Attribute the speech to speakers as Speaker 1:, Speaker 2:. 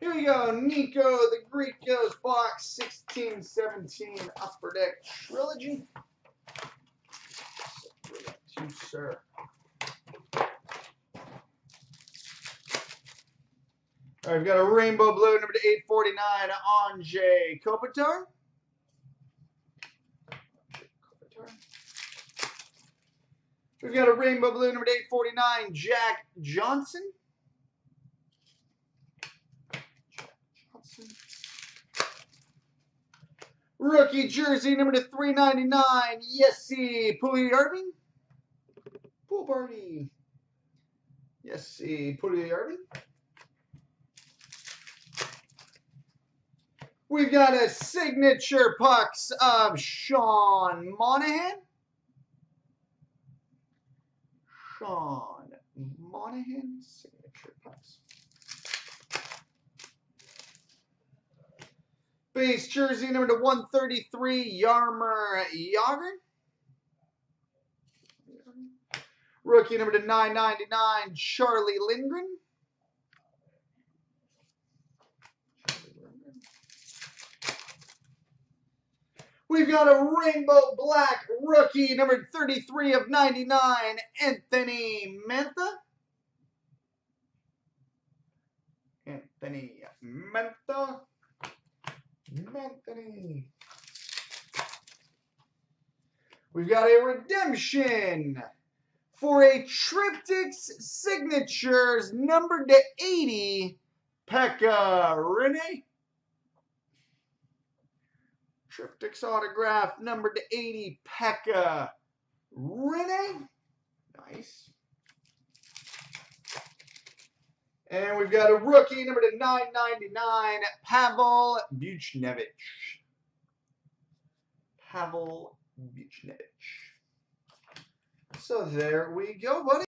Speaker 1: Here we go, Nicko the Greekos box 1617 Upper Deck Trilogy. Sir. All right, we've got a rainbow blue, number to 849, Anze Kopitar. We've got a rainbow blue, number to 849, Jack. Johnson. Rookie jersey, number to 399, Jesse Puljujärvi. Pool party. Jesse Puljujärvi. We've got a signature pucks of Sean Monahan. Sean Monahan, signature pucks. Base jersey number to 133, Jaromir Jagr. Rookie number to 999, Charlie Lindgren. We've got a rainbow black rookie, number 33 of 99, Anthony Mantha. Anthony Mantha. We've got a redemption for a Triptychs Signatures number to 80, Pekka Rinne. Triptychs autograph number to 80, Pekka Rinne. Nice. And we've got a rookie number to 999, Pavel Buchnevich. Pavel Buchnevich. So there we go, buddy.